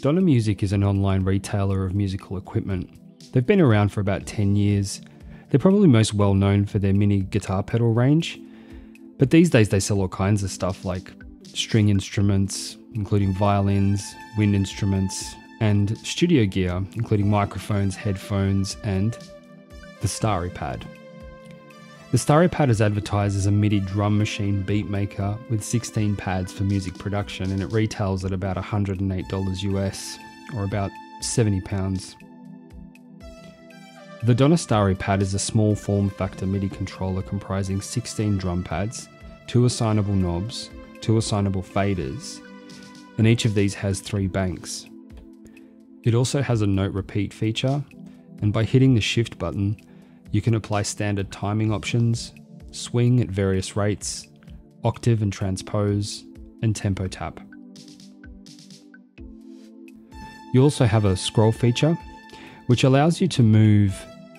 Donner Music is an online retailer of musical equipment. They've been around for about 10 years. They're probably most well known for their mini guitar pedal range, but these days they sell all kinds of stuff like string instruments, including violins, wind instruments, and studio gear, including microphones, headphones, and the Starry Pad. The Starry Pad is advertised as a MIDI drum machine beat maker with 16 pads for music production, and it retails at about $108 US, or about 70 pounds. The Donner Starry Pad is a small form factor MIDI controller comprising 16 drum pads, two assignable knobs, two assignable faders, and each of these has three banks. It also has a note repeat feature, and by hitting the shift button, you can apply standard timing options, swing at various rates, octave and transpose, and tempo tap. You also have a scroll feature, which allows you to move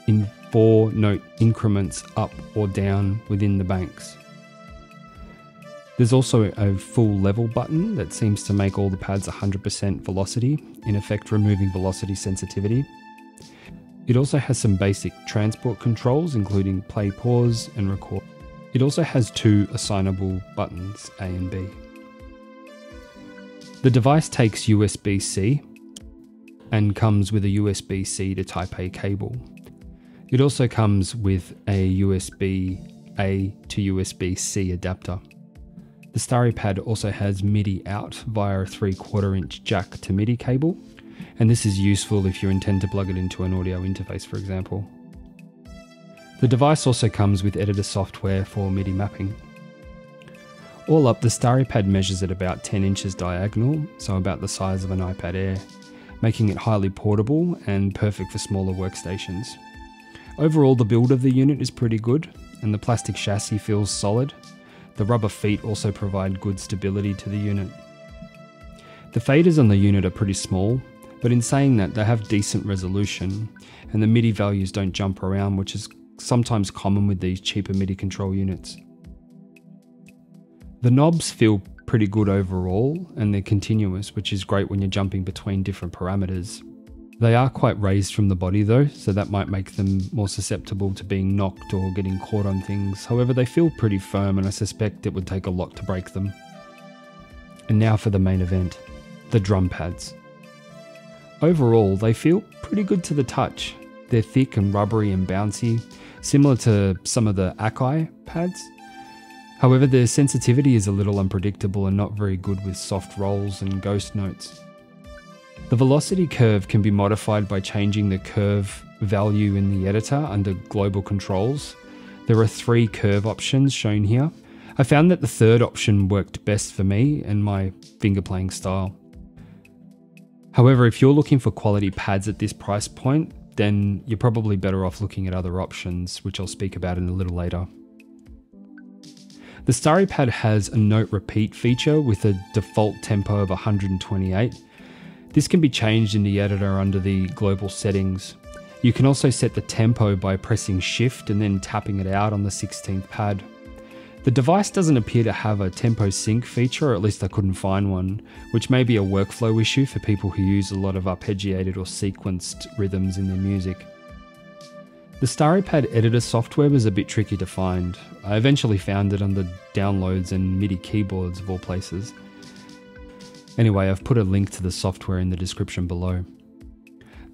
in four note increments up or down within the banks. There's also a full level button that seems to make all the pads 100% velocity, in effect removing velocity sensitivity. It also has some basic transport controls, including play, pause, and record. It also has two assignable buttons, A and B. The device takes USB C and comes with a USB C to Type A cable. It also comes with a USB A to USB C adapter. The Starry Pad also has MIDI out via a 3 quarter inch jack to MIDI cable and this is useful if you intend to plug it into an audio interface, for example. The device also comes with editor software for MIDI mapping. All up, the Starry Pad measures at about 10 inches diagonal, so about the size of an iPad Air, making it highly portable and perfect for smaller workstations. Overall, the build of the unit is pretty good, and the plastic chassis feels solid. The rubber feet also provide good stability to the unit. The faders on the unit are pretty small, but in saying that, they have decent resolution and the MIDI values don't jump around, which is sometimes common with these cheaper MIDI control units. The knobs feel pretty good overall and they're continuous, which is great when you're jumping between different parameters. They are quite raised from the body though, so that might make them more susceptible to being knocked or getting caught on things. However, they feel pretty firm and I suspect it would take a lot to break them. And now for the main event the drum pads. Overall, they feel pretty good to the touch. They're thick and rubbery and bouncy, similar to some of the Akai pads. However, their sensitivity is a little unpredictable and not very good with soft rolls and ghost notes. The velocity curve can be modified by changing the curve value in the editor under global controls. There are three curve options shown here. I found that the third option worked best for me and my finger playing style. However, if you're looking for quality pads at this price point, then you're probably better off looking at other options, which I'll speak about in a little later. The Starry Pad has a note repeat feature with a default tempo of 128. This can be changed in the editor under the global settings. You can also set the tempo by pressing shift and then tapping it out on the 16th pad. The device doesn't appear to have a tempo sync feature, or at least I couldn't find one, which may be a workflow issue for people who use a lot of arpeggiated or sequenced rhythms in their music. The StarryPad editor software was a bit tricky to find. I eventually found it under downloads and MIDI keyboards of all places. Anyway, I've put a link to the software in the description below.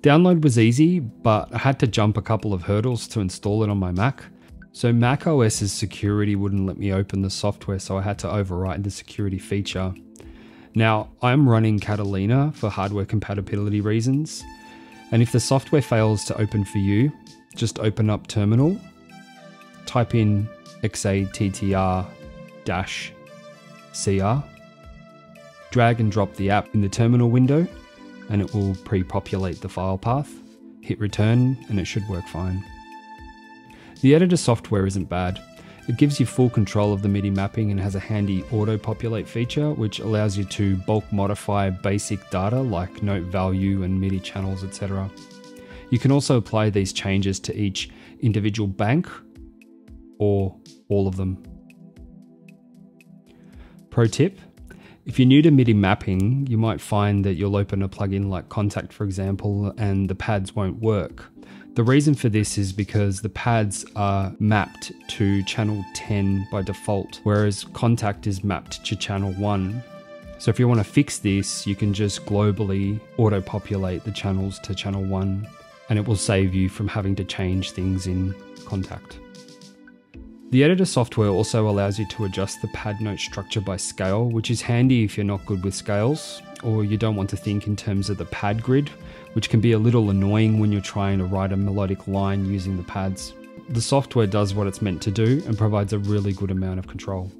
Download was easy, but I had to jump a couple of hurdles to install it on my Mac. So Mac OS's security wouldn't let me open the software, so I had to overwrite the security feature. Now, I'm running Catalina for hardware compatibility reasons, and if the software fails to open for you, just open up terminal, type in xattr cr, drag and drop the app in the terminal window, and it will pre populate the file path. Hit return, and it should work fine. The editor software isn't bad. It gives you full control of the MIDI mapping and has a handy auto populate feature, which allows you to bulk modify basic data like note value and MIDI channels, etc. You can also apply these changes to each individual bank or all of them. Pro tip If you're new to MIDI mapping, you might find that you'll open a plugin like Kontakt, for example, and the pads won't work. The reason for this is because the pads are mapped to channel 10 by default, whereas Kontakt is mapped to channel 1. So if you want to fix this, you can just globally auto populate the channels to channel 1 and it will save you from having to change things in Kontakt. The editor software also allows you to adjust the pad note structure by scale, which is handy if you're not good with scales or you don't want to think in terms of the pad grid, which can be a little annoying when you're trying to write a melodic line using the pads. The software does what it's meant to do and provides a really good amount of control.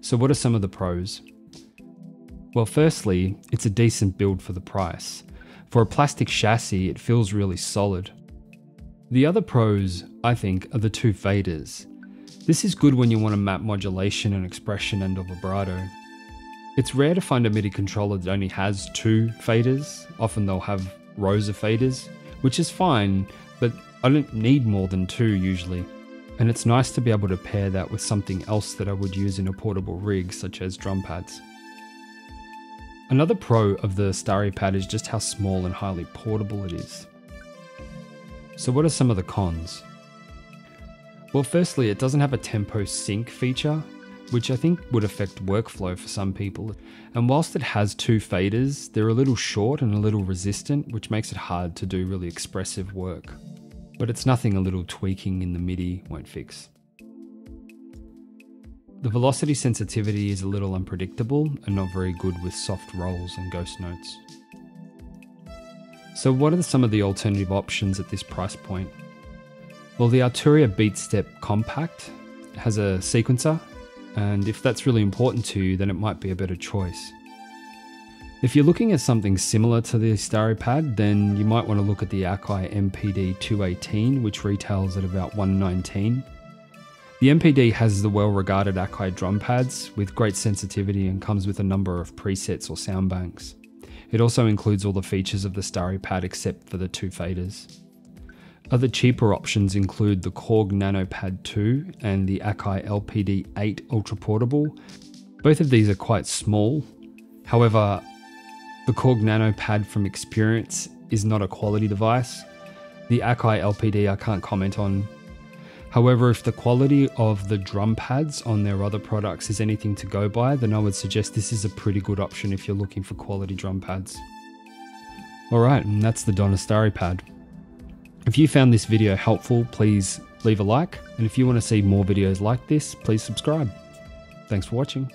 So, what are some of the pros? Well, firstly, it's a decent build for the price. For a plastic chassis, it feels really solid. The other pros, I think, are the two faders. This is good when you want to map modulation and expression and a vibrato. It's rare to find a MIDI controller that only has two faders, often they'll have rows of faders, which is fine, but I don't need more than two usually. And it's nice to be able to pair that with something else that I would use in a portable rig, such as drum pads. Another pro of the Starry pad is just how small and highly portable it is. So, what are some of the cons? Well, firstly, it doesn't have a tempo sync feature, which I think would affect workflow for some people. And whilst it has two faders, they're a little short and a little resistant, which makes it hard to do really expressive work. But it's nothing a little tweaking in the MIDI won't fix. The velocity sensitivity is a little unpredictable and not very good with soft rolls and ghost notes. So what are some of the alternative options at this price point? Well, the Arturia BeatStep Compact has a sequencer, and if that's really important to you, then it might be a better choice. If you're looking at something similar to the Starry Pad, then you might want to look at the Akai MPD 218, which retails at about 119. The MPD has the well regarded Akai drum pads with great sensitivity and comes with a number of presets or sound banks. It also includes all the features of the Starry pad except for the two faders. Other cheaper options include the Korg NanoPad 2 and the Akai LPD 8 Ultra Portable. Both of these are quite small. However, the Korg NanoPad from experience is not a quality device. The Akai LPD I can't comment on However, if the quality of the drum pads on their other products is anything to go by, then I would suggest this is a pretty good option if you're looking for quality drum pads. Alright, and that's the Donner Starry pad. If you found this video helpful, please leave a like, and if you want to see more videos like this, please subscribe. Thanks for watching.